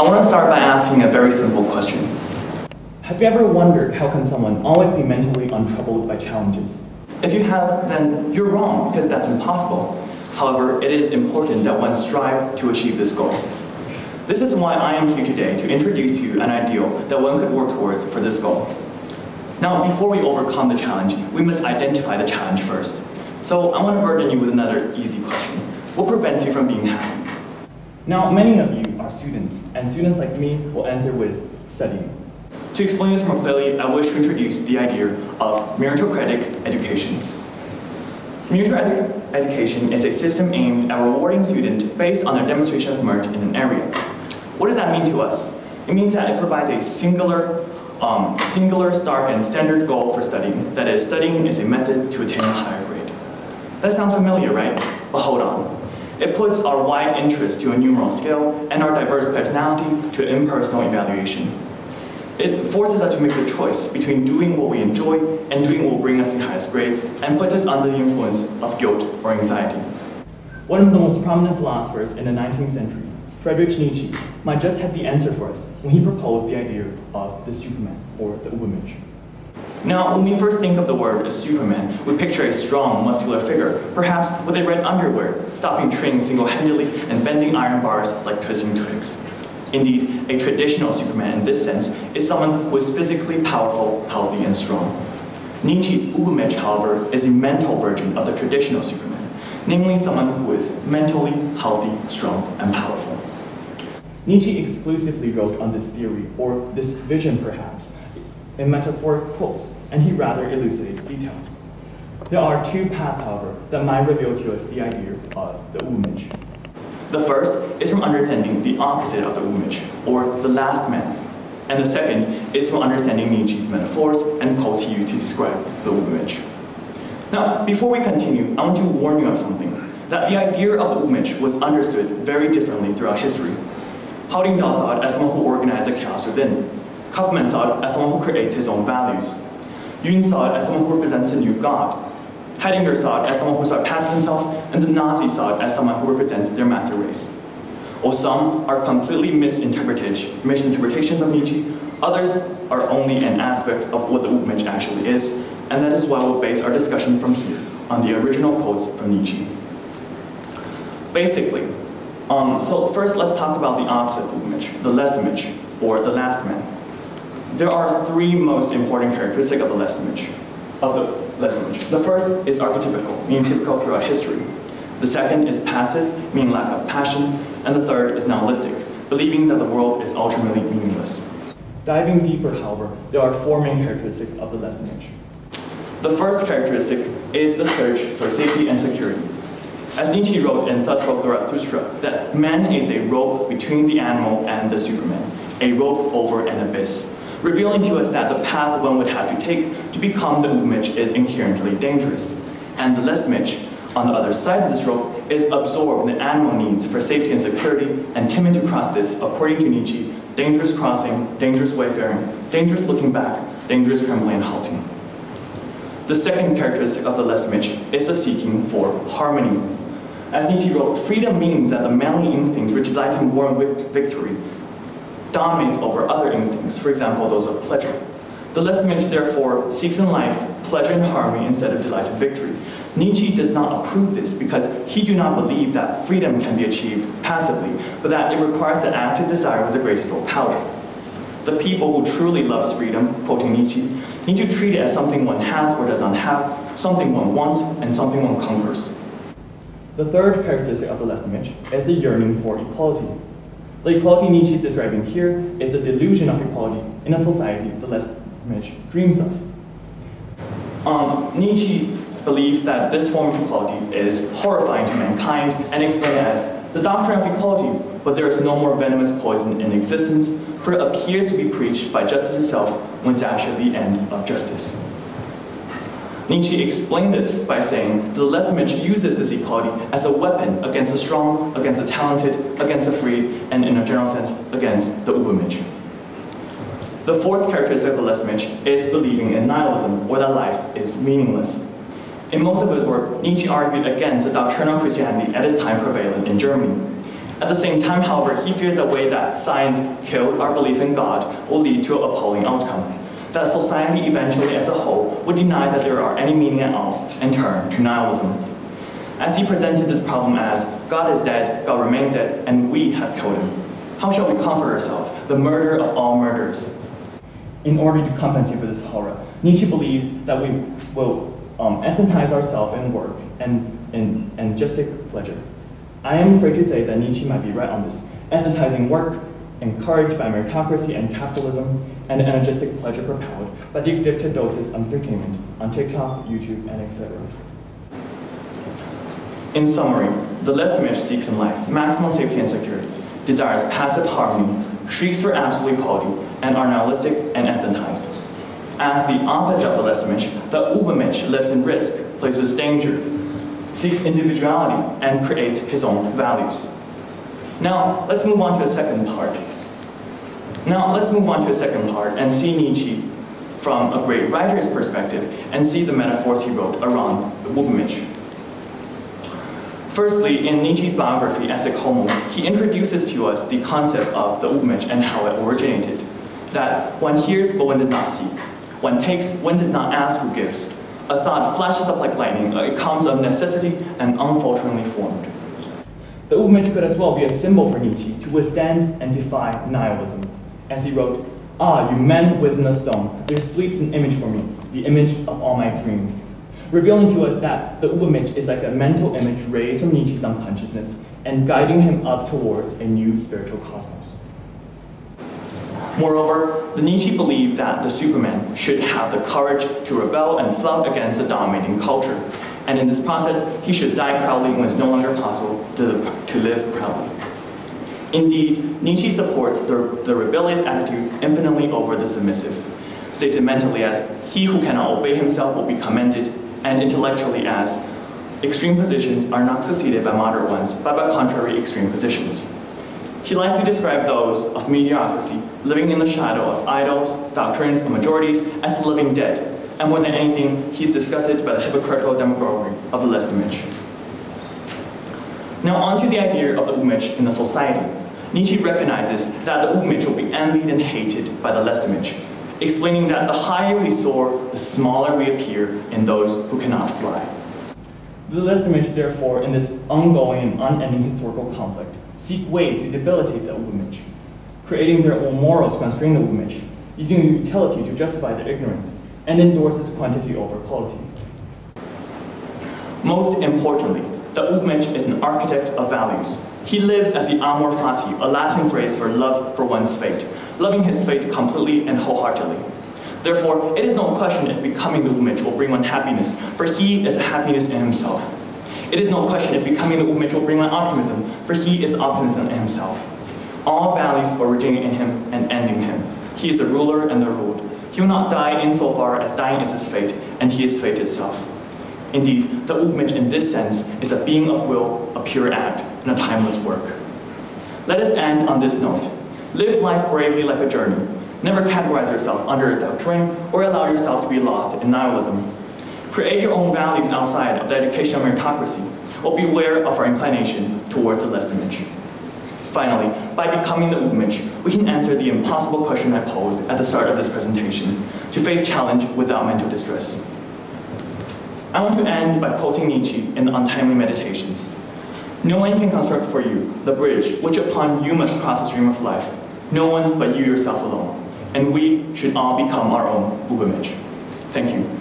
I want to start by asking a very simple question. Have you ever wondered how can someone always be mentally untroubled by challenges? If you have, then you're wrong, because that's impossible. However, it is important that one strive to achieve this goal. This is why I am here today to introduce to you an ideal that one could work towards for this goal. Now, before we overcome the challenge, we must identify the challenge first. So I want to burden you with another easy question. What prevents you from being happy? Now, many of you students, and students like me will enter with studying. To explain this more clearly, I wish to introduce the idea of meritocratic education. Meritocratic education is a system aimed at rewarding students based on their demonstration of merit in an area. What does that mean to us? It means that it provides a singular, um, singular, stark, and standard goal for studying. That is, studying is a method to attain a higher grade. That sounds familiar, right? But hold on. It puts our wide interest to a numeral scale and our diverse personality to impersonal evaluation. It forces us to make the choice between doing what we enjoy and doing what will bring us the highest grades and put us under the influence of guilt or anxiety. One of the most prominent philosophers in the 19th century, Friedrich Nietzsche, might just have the answer for us when he proposed the idea of the Superman, or the Übermensch. Now, when we first think of the word a Superman, we picture a strong, muscular figure, perhaps with a red underwear, stopping trains single-handedly and bending iron bars like twisting twigs. Indeed, a traditional Superman in this sense is someone who is physically powerful, healthy, and strong. Nietzsche's Übermensch, however, is a mental version of the traditional Superman, namely someone who is mentally healthy, strong, and powerful. Nietzsche exclusively wrote on this theory, or this vision perhaps, in metaphoric quotes, and he rather elucidates details. There are two paths, however, that might reveal to us the idea of the Übermensch. The first is from understanding the opposite of the Übermensch, or the last man. And the second is from understanding Nietzsche's metaphors and quotes used to describe the Übermensch. Now, before we continue, I want to warn you of something, that the idea of the Übermensch was understood very differently throughout history. Saw it as someone who organized the chaos within. Kaufmann saw it as someone who creates his own values. Jung saw it as someone who represents a new God. Heidegger saw it as someone who surpasses himself, and the Nazis saw it as someone who represents their master race. Or some are completely misinterpreted, misinterpretations of Nietzsche, others are only an aspect of what the Übermensch actually is, and that is why we'll base our discussion from here, on the original quotes from Nietzsche. Basically, um, so first let's talk about the opposite of Übermensch, the Letztermensch, or the last man. There are three most important characteristics of the Letztermensch, of the Letztermensch. The first is archetypical, meaning typical throughout history. The second is passive, meaning lack of passion. And the third is nihilistic, believing that the world is ultimately meaningless. Diving deeper, however, there are four main characteristics of the less image. The first characteristic is the search for safety and security. As Nietzsche wrote in Thus Spoke Zarathustra, that man is a rope between the animal and the Superman, a rope over an abyss, revealing to us that the path one would have to take to become the Übermensch is inherently dangerous. And the less Letztermensch, on the other side of this rope, is absorbed in the animal needs for safety and security and timid to cross this, according to Nietzsche, dangerous crossing, dangerous wayfaring, dangerous looking back, dangerous trembling and halting. The second characteristic of the less Letztermensch is the seeking for harmony. As Nietzsche wrote, freedom means that the manly instincts which delight in war and victory dominates over other instincts, for example, those of pleasure. The Letztermensch, therefore, seeks in life pleasure and harmony instead of delight and victory. Nietzsche does not approve this because he do not believe that freedom can be achieved passively, but that it requires an active desire with the greatest will power. The people who truly loves freedom, quoting Nietzsche, need to treat it as something one has or does not have, something one wants, and something one conquers. The third characteristic of the Letztermensch is the yearning for equality. The equality Nietzsche is describing here is the delusion of equality in a society the Letztermensch dreams of. Um, Nietzsche believes that this form of equality is horrifying to mankind and explained as the doctrine of equality, but there is no more venomous poison in existence, for it appears to be preached by justice itself when it's actually the end of justice. Nietzsche explained this by saying the Letztermensch uses this equality as a weapon against the strong, against the talented, against the free, and in a general sense, against the Übermensch. The fourth characteristic of the Letztermensch is believing in nihilism, or that life is meaningless. In most of his work, Nietzsche argued against the doctrinal Christianity at his time prevalent in Germany. At the same time, however, he feared the way that science killed our belief in God will lead to an appalling outcome. That society eventually as a whole would deny that there are any meaning at all and turn to nihilism. As he presented this problem as, God is dead, God remains dead, and we have killed him. How shall we comfort ourselves, the murder of all murders? In order to compensate for this horror, Nietzsche believes that we will um, ourselves in work and in and anarchistic pleasure. I am afraid to say that Nietzsche might be right on this. Ethnotizing work, encouraged by meritocracy and capitalism, and anarchistic pleasure propelled by the addictive doses of entertainment on TikTok, YouTube, and etc. In summary, the image seeks in life maximal safety and security, desires passive harmony, shrieks for absolute equality, and are nihilistic and ethnotized. As the opposite of the image, the Übermensch lives in risk, plays with danger, seeks individuality, and creates his own values. Now, let's move on to the second part. Now, let's move on to the second part and see Nietzsche from a great writer's perspective and see the metaphors he wrote around the Übermensch. Firstly, in Nietzsche's biography, Ecce Homo, he introduces to us the concept of the Übermensch and how it originated. That one hears but one does not seek. One takes, one does not ask who gives. A thought flashes up like lightning, uh, it comes of necessity and unfalteringly formed. The Übermensch could as well be a symbol for Nietzsche to withstand and defy nihilism. As he wrote, Ah, you men within the stone, there sleeps an image for me, the image of all my dreams. Revealing to us that the Übermensch is like a mental image raised from Nietzsche's unconsciousness and guiding him up towards a new spiritual cosmos. Moreover, the Nietzsche believed that the Superman should have the courage to rebel and flout against the dominating culture. And in this process, he should die proudly when it's no longer possible to, to live proudly. Indeed, Nietzsche supports the, the rebellious attitudes infinitely over the submissive, stated mentally as, he who cannot obey himself will be commended, and intellectually as, extreme positions are not succeeded by moderate ones, but by contrary extreme positions. He likes to describe those of mediocrity living in the shadow of idols, doctrines, and majorities as living dead, and more than anything, he's disgusted by the hypocritical demagoguery of the last image. Now on to the idea of the image in the society. Nietzsche recognizes that the image will be envied and hated by the image, explaining that the higher we soar, the smaller we appear in those who cannot fly. The image, therefore, in this ongoing and unending historical conflict, seek ways to debilitate the image, creating their own morals to constrain the image, using utility to justify their ignorance, and endorses quantity over quality. Most importantly, the Übermensch is an architect of values. He lives as the amor fati, a Latin phrase for love for one's fate, loving his fate completely and wholeheartedly. Therefore, it is no question if becoming the Übermensch will bring one happiness, for he is happiness in himself. It is no question if becoming the Übermensch will bring on optimism, for he is optimism in himself. All values originate in him and end in him. He is the ruler and the ruled. He will not die insofar as dying is his fate, and he is fate itself. Indeed, the Übermensch in this sense is a being of will, a pure act, and a timeless work. Let us end on this note. Live life bravely like a journey. Never categorize yourself under a doctrine or allow yourself to be lost in nihilism. Create your own values outside of the educational meritocracy, or beware of our inclination towards a less image. Finally, by becoming the Übermensch, we can answer the impossible question I posed at the start of this presentation, to face challenge without mental distress. I want to end by quoting Nietzsche in the Untimely Meditations. No one can construct for you the bridge which upon you must cross the stream of life, no one but you yourself alone. And we should all become our own Übermensch. Thank you.